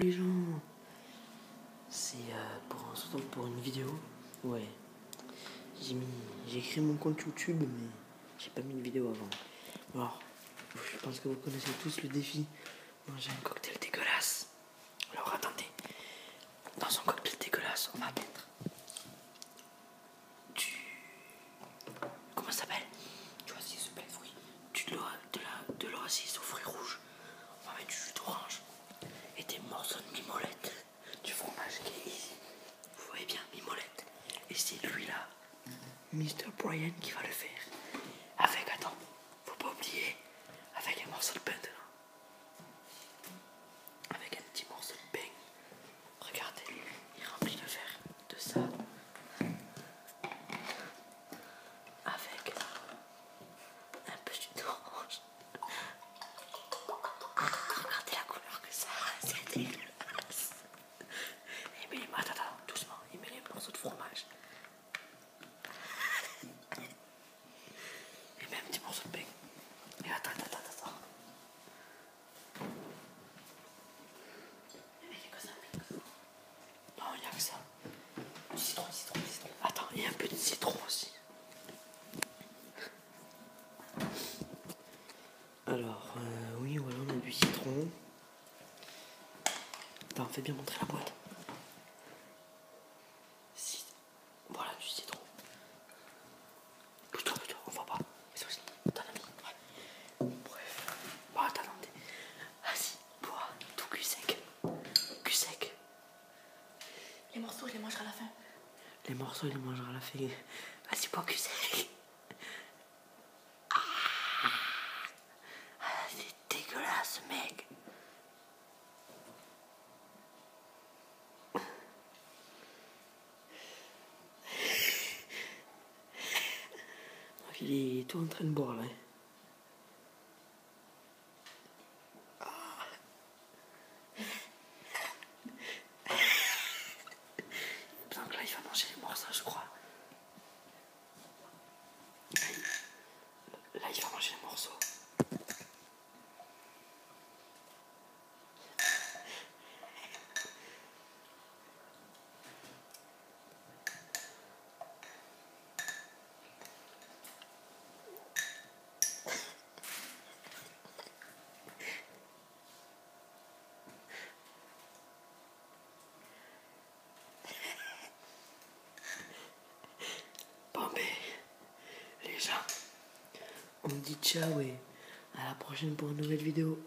les gens C'est euh, pour, surtout pour une vidéo. Ouais. J'ai mis. J'ai créé mon compte YouTube mais j'ai pas mis une vidéo avant. Alors, je pense que vous connaissez tous le défi. Manger un cocktail dégueulasse. Alors attendez. Dans son cocktail dégueulasse, on va mettre du. Comment ça s'appelle Tu vois, c'est ce plein de fruits. Du, de la, de l'oasis aux fruits rouges. On va mettre du jus d'orange et des morceaux de mimolette. Du fromage qui est ici. Vous voyez bien, mimolette. Et c'est lui là, Mr. Brian, qui va le faire. Avec, attends, faut pas oublier, avec un morceau de pain dedans. Avec un petit morceau de pain. Regardez, il remplit le verre de ça. Avec un peu d'orange. Regardez la couleur que ça a, c'est dégueulasse. Il met les attends, attends, doucement, il met les morceaux de fromage. Et même un petit morceau de pain. Et attends, attends, attends, attends. Il y a que ça, il y a que ça. Non, il y a que ça. Du citron, du citron, du citron. Attends, il y a un peu de citron aussi. Alors, euh, oui, voilà, on a du citron. Attends, fais bien montrer la boîte. Si. Voilà, du citron. Pousse-toi, pousse-toi, on voit pas. Mais c'est aussi ton ami. Ouais. Bref. Attends, attendez. Vas-y, bois, tout cul sec. Sec. Les morceaux, je les mangerai à la fin. Les morceaux, il mangera la fin. Vas-y, bois cul sec. Ah, c'est dégueulasse, mec. Il est tout en train de boire là. Donc là, il les morceaux, je crois. Là, il va manger les morceaux. On dit ciao et à la prochaine pour une nouvelle vidéo.